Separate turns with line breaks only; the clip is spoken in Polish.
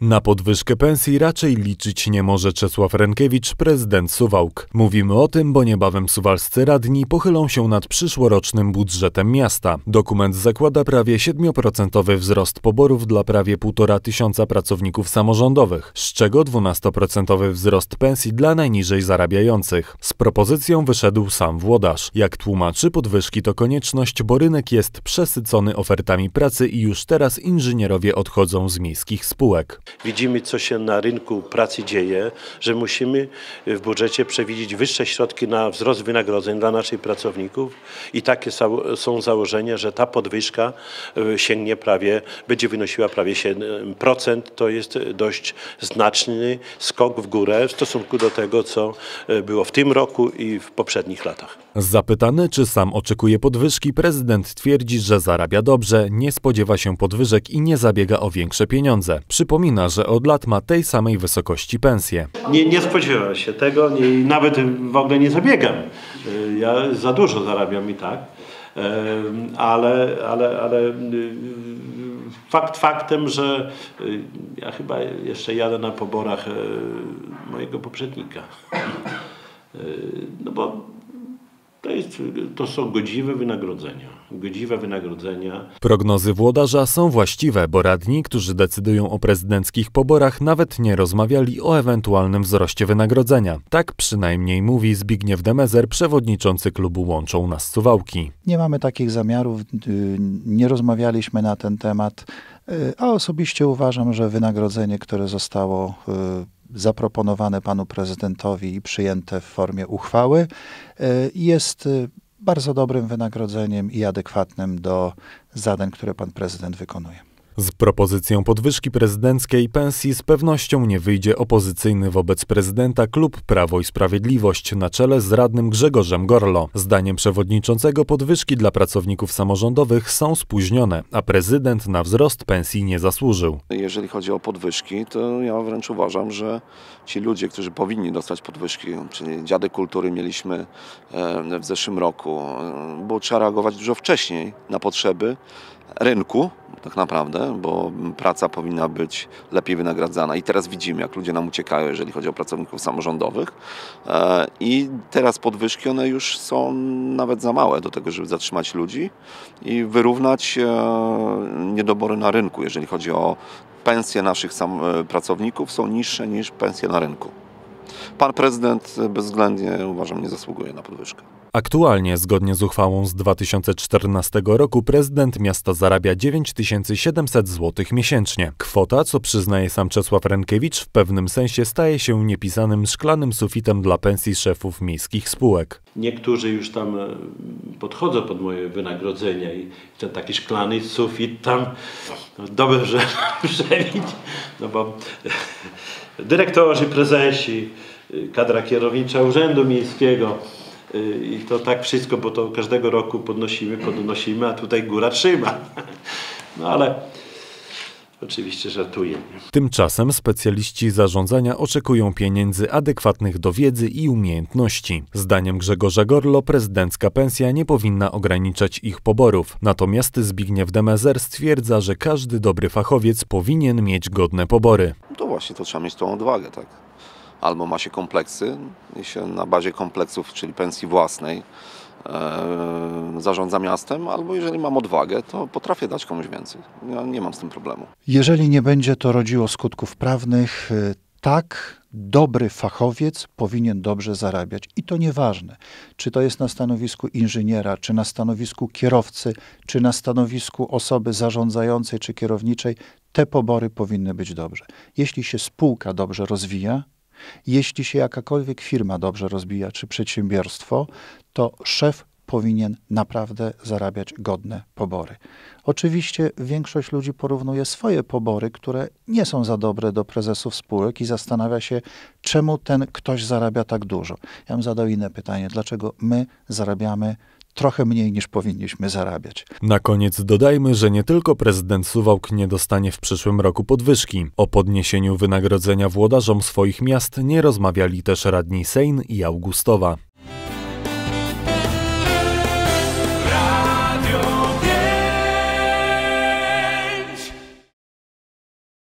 Na podwyżkę pensji raczej liczyć nie może Czesław Renkiewicz, prezydent Suwałk. Mówimy o tym, bo niebawem suwalscy radni pochylą się nad przyszłorocznym budżetem miasta. Dokument zakłada prawie 7% wzrost poborów dla prawie 1,5 tysiąca pracowników samorządowych, z czego 12% wzrost pensji dla najniżej zarabiających. Z propozycją wyszedł sam włodarz. Jak tłumaczy, podwyżki to konieczność, bo rynek jest przesycony ofertami pracy i już teraz inżynierowie odchodzą z miejskich spółek.
Widzimy, co się na rynku pracy dzieje, że musimy w budżecie przewidzieć wyższe środki na wzrost wynagrodzeń dla naszych pracowników i takie są założenia, że ta podwyżka e, sięgnie prawie, będzie wynosiła prawie 7%. To jest dość znaczny skok w górę w stosunku do tego, co e, było w tym roku i w poprzednich latach.
Zapytany, czy sam oczekuje podwyżki, prezydent twierdzi, że zarabia dobrze, nie spodziewa się podwyżek i nie zabiega o większe pieniądze. Przypomina, że od lat ma tej samej wysokości pensję.
Nie, nie się tego i nawet w ogóle nie zabiegam. Y, ja za dużo zarabiam i tak, y, ale, ale, ale y, fakt faktem, że ja chyba jeszcze jadę na poborach mojego poprzednika. No bo to, jest, to są godziwe wynagrodzenia. Godziwe wynagrodzenia.
Prognozy włodarza są właściwe, bo radni, którzy decydują o prezydenckich poborach, nawet nie rozmawiali o ewentualnym wzroście wynagrodzenia. Tak przynajmniej mówi Zbigniew Demezer, przewodniczący klubu Łączą Nas Suwałki.
Nie mamy takich zamiarów, y, nie rozmawialiśmy na ten temat, y, a osobiście uważam, że wynagrodzenie, które zostało y, zaproponowane panu prezydentowi i przyjęte w formie uchwały, e, jest e, bardzo dobrym wynagrodzeniem i adekwatnym do zadań, które pan prezydent wykonuje.
Z propozycją podwyżki prezydenckiej pensji z pewnością nie wyjdzie opozycyjny wobec prezydenta klub Prawo i Sprawiedliwość na czele z radnym Grzegorzem Gorlo. Zdaniem przewodniczącego podwyżki dla pracowników samorządowych są spóźnione, a prezydent na wzrost pensji nie zasłużył.
Jeżeli chodzi o podwyżki, to ja wręcz uważam, że ci ludzie, którzy powinni dostać podwyżki, czyli dziady kultury mieliśmy w zeszłym roku, było trzeba reagować dużo wcześniej na potrzeby rynku, tak naprawdę, bo praca powinna być lepiej wynagradzana. I teraz widzimy, jak ludzie nam uciekają, jeżeli chodzi o pracowników samorządowych. E, I teraz podwyżki, one już są nawet za małe do tego, żeby zatrzymać ludzi i wyrównać e, niedobory na rynku, jeżeli chodzi o pensje naszych e, pracowników, są niższe niż pensje na rynku. Pan prezydent bezwzględnie uważam nie zasługuje na podwyżkę.
Aktualnie, zgodnie z uchwałą z 2014 roku, prezydent miasta zarabia 9700 zł miesięcznie. Kwota, co przyznaje sam Czesław Renkiewicz, w pewnym sensie staje się niepisanym szklanym sufitem dla pensji szefów miejskich spółek.
Niektórzy już tam e, podchodzą pod moje wynagrodzenia i ten taki szklany sufit tam, no dobrze przebić, no bo dyrektorzy, prezesi, y, kadra kierownicza Urzędu Miejskiego, I to tak wszystko, bo to każdego roku podnosimy, podnosimy, a tutaj góra trzyma. No ale Oczywiście żartuję.
Tymczasem specjaliści zarządzania oczekują pieniędzy adekwatnych do wiedzy i umiejętności. Zdaniem Grzegorza Gorlo prezydencka pensja nie powinna ograniczać ich poborów. Natomiast Zbigniew Demezer stwierdza, że każdy dobry fachowiec powinien mieć godne pobory.
To właśnie to trzeba mieć tą odwagę, tak albo ma się kompleksy i się na bazie kompleksów, czyli pensji własnej, e, zarządza miastem, albo jeżeli mam odwagę, to potrafię dać komuś więcej. Ja nie mam z tym problemu.
Jeżeli nie będzie to rodziło skutków prawnych, e, tak, dobry fachowiec powinien dobrze zarabiać. I to nieważne, czy to jest na stanowisku inżyniera, czy na stanowisku kierowcy, czy na stanowisku osoby zarządzającej czy kierowniczej, te pobory powinny być dobrze. Jeśli się spółka dobrze rozwija, jeśli się jakakolwiek firma dobrze rozbija, czy przedsiębiorstwo, to szef powinien naprawdę zarabiać godne pobory. Oczywiście większość ludzi porównuje swoje pobory, które nie są za dobre do prezesów spółek i zastanawia się, czemu ten ktoś zarabia tak dużo. Ja bym zadał inne pytanie, dlaczego my zarabiamy trochę mniej niż powinniśmy zarabiać.
Na koniec dodajmy, że nie tylko prezydent Suwałk nie dostanie w przyszłym roku podwyżki. O podniesieniu wynagrodzenia włodarzom swoich miast nie rozmawiali też radni Sejn i Augustowa.